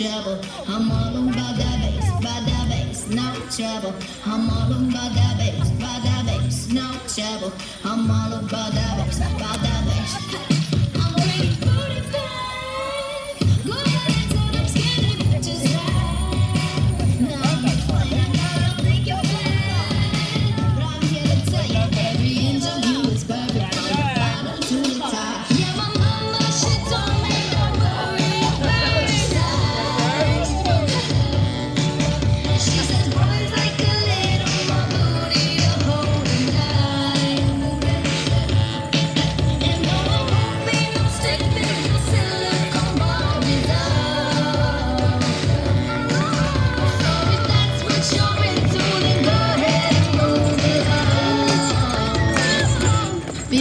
trouble. I'm all on by that bass, by that bass, no trouble. I'm all on by that bass, by that bass, no trouble. I'm all on by that bass, by that